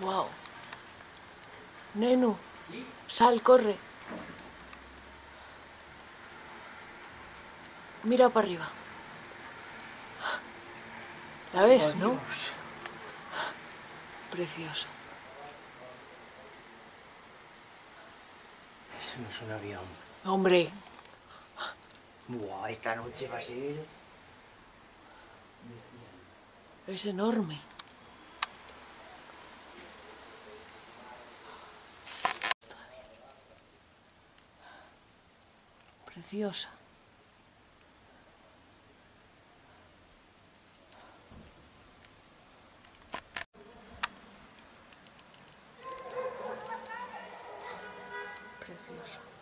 Wow. Nenu, sal, corre. Mira para arriba. ¿La ves, no? Preciosa. Eso no es un avión. Hombre, Buah, esta noche va a ser... es enorme. preciosa. Preciosa.